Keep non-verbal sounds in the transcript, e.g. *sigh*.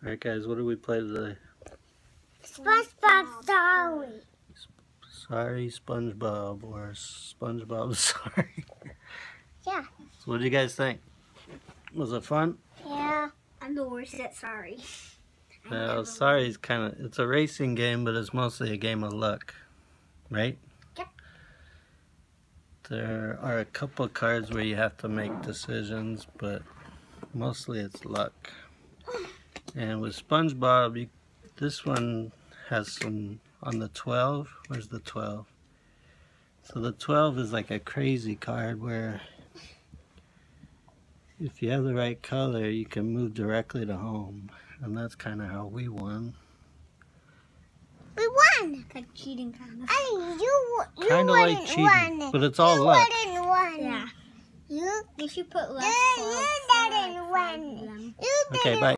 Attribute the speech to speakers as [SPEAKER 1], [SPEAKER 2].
[SPEAKER 1] Alright guys, what did we play today?
[SPEAKER 2] SpongeBob Sorry.
[SPEAKER 1] Sorry SpongeBob or SpongeBob *laughs* Sorry.
[SPEAKER 2] Yeah.
[SPEAKER 1] So what do you guys think? Was it fun?
[SPEAKER 2] Yeah.
[SPEAKER 3] I'm the worst at sorry.
[SPEAKER 1] Well, sorry is kind of, it's a racing game, but it's mostly a game of luck, right?
[SPEAKER 3] Yep.
[SPEAKER 1] There are a couple cards where you have to make decisions, but mostly it's luck. And with SpongeBob, you, this one has some, on the 12, where's the 12? So the 12 is like a crazy card where if you have the right color, you can move directly to home. And that's kind of how we won.
[SPEAKER 2] We won.
[SPEAKER 3] It's like cheating kind of.
[SPEAKER 2] I mean, you, you
[SPEAKER 1] Kind of
[SPEAKER 2] wouldn't
[SPEAKER 1] like cheating,
[SPEAKER 2] won.
[SPEAKER 1] but it's all
[SPEAKER 2] you
[SPEAKER 1] luck.
[SPEAKER 2] wouldn't won.
[SPEAKER 3] Yeah.
[SPEAKER 2] You,
[SPEAKER 3] You should put less
[SPEAKER 2] you,
[SPEAKER 3] clothes
[SPEAKER 2] you
[SPEAKER 3] for, like,
[SPEAKER 2] didn't
[SPEAKER 3] five
[SPEAKER 2] win.
[SPEAKER 3] them.
[SPEAKER 2] You
[SPEAKER 1] Okay,
[SPEAKER 2] didn't
[SPEAKER 1] bye.